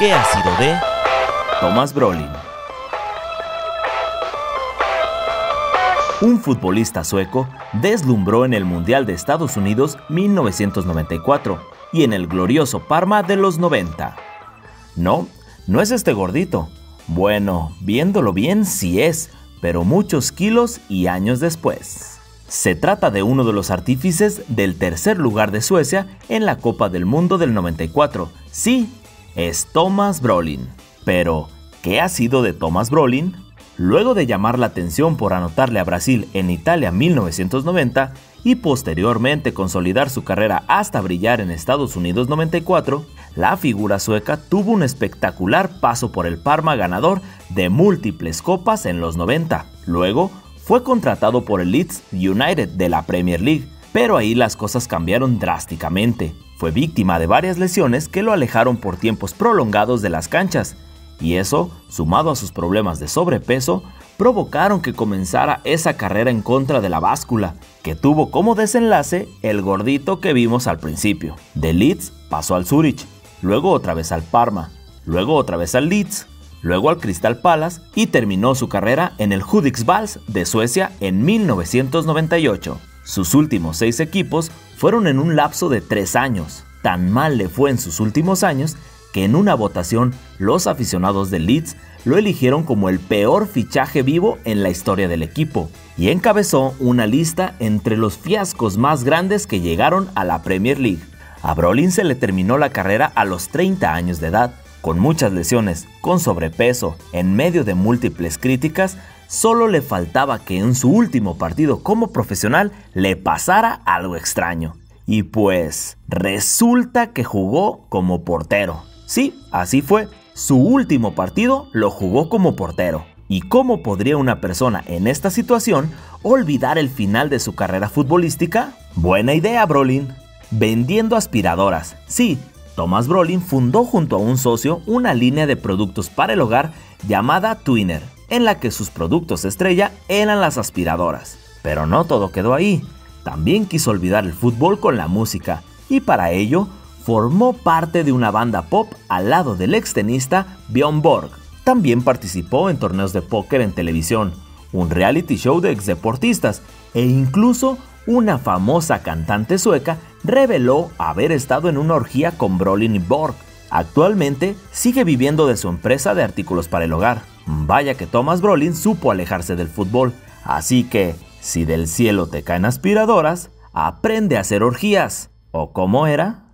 ¿Qué ha sido de Thomas Brolin? Un futbolista sueco deslumbró en el Mundial de Estados Unidos 1994 y en el glorioso Parma de los 90. No, no es este gordito. Bueno, viéndolo bien sí es, pero muchos kilos y años después. Se trata de uno de los artífices del tercer lugar de Suecia en la Copa del Mundo del 94. Sí, es Thomas Brolin. Pero, ¿qué ha sido de Thomas Brolin? Luego de llamar la atención por anotarle a Brasil en Italia 1990 y posteriormente consolidar su carrera hasta brillar en Estados Unidos 94, la figura sueca tuvo un espectacular paso por el Parma ganador de múltiples copas en los 90. Luego fue contratado por el Leeds United de la Premier League, pero ahí las cosas cambiaron drásticamente. Fue víctima de varias lesiones que lo alejaron por tiempos prolongados de las canchas, y eso, sumado a sus problemas de sobrepeso, provocaron que comenzara esa carrera en contra de la báscula, que tuvo como desenlace el gordito que vimos al principio. De Leeds pasó al Zurich, luego otra vez al Parma, luego otra vez al Leeds, luego al Crystal Palace y terminó su carrera en el Hudiksvalls de Suecia en 1998. Sus últimos seis equipos fueron en un lapso de tres años. Tan mal le fue en sus últimos años que en una votación los aficionados de Leeds lo eligieron como el peor fichaje vivo en la historia del equipo y encabezó una lista entre los fiascos más grandes que llegaron a la Premier League. A Brolin se le terminó la carrera a los 30 años de edad, con muchas lesiones, con sobrepeso, en medio de múltiples críticas, solo le faltaba que en su último partido como profesional le pasara algo extraño. Y pues, resulta que jugó como portero. Sí, así fue. Su último partido lo jugó como portero. ¿Y cómo podría una persona en esta situación olvidar el final de su carrera futbolística? Buena idea, Brolin. Vendiendo aspiradoras. Sí, Thomas Brolin fundó junto a un socio una línea de productos para el hogar llamada Twinner, en la que sus productos estrella eran las aspiradoras. Pero no todo quedó ahí, también quiso olvidar el fútbol con la música, y para ello formó parte de una banda pop al lado del extenista Bjorn Borg. También participó en torneos de póker en televisión, un reality show de exdeportistas e incluso una famosa cantante sueca reveló haber estado en una orgía con Brolin y Borg. Actualmente sigue viviendo de su empresa de artículos para el hogar. Vaya que Thomas Brolin supo alejarse del fútbol. Así que, si del cielo te caen aspiradoras, aprende a hacer orgías. ¿O cómo era?